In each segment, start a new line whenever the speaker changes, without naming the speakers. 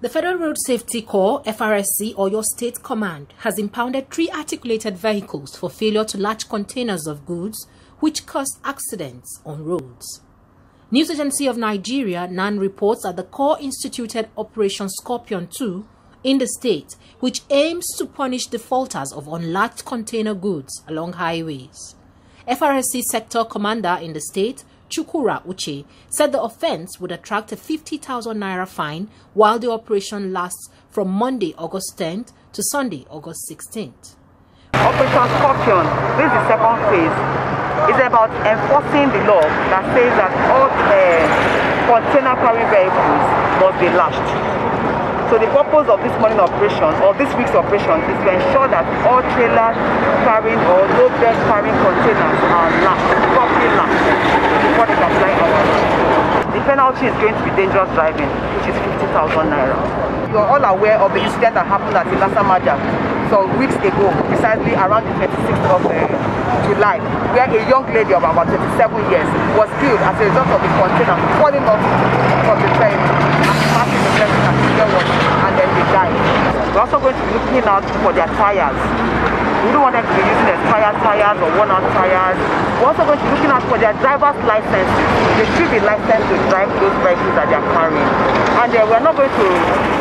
The Federal Road Safety Corps, FRSC, Oyo state command, has impounded three articulated vehicles for failure to latch containers of goods which caused accidents on roads. News Agency of Nigeria, NAN, reports that the Corps instituted Operation Scorpion 2 in the state, which aims to punish defaulters of unlatched container goods along highways. FRSC sector commander in the state, Chukwurah Uche, said the offense would attract a 50,000 naira fine while the operation lasts from Monday, August 10th to Sunday, August 16th.
Operation Scorpion, this is the second phase, is about enforcing the law that says that all uh, container carrying vehicles must be lashed. So the purpose of this morning operation or this week's operation is to ensure that all trailers carrying or load bed carrying containers are lashed, properly lashed penalty is going to be dangerous driving, which is 50,000 naira. You are all aware of the incident that happened at Ilasamaja some weeks ago, precisely around the 26th of uh, July, where a young lady of about 27 years was killed as a result of the container falling off from the train and smashing the person and then they died. We're also going to be looking out for their tires. We don't want them to be using expired tires or worn out tires. We're also going to be looking out for their driver's licenses. They should be licensed to drive those vehicles that they are carrying. And uh, we're not going to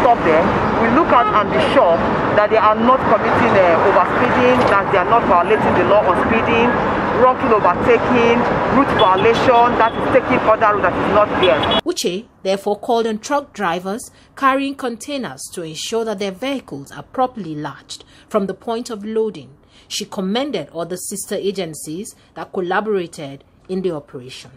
stop them. We look out and be sure that they are not committing uh, overspeeding, that they are not violating the law on speeding, wrongful overtaking, route violation, that is taking other route that is not there.
Uche therefore called on truck drivers carrying containers to ensure that their vehicles are properly latched from the point of loading. She commended other sister agencies that collaborated in the operation.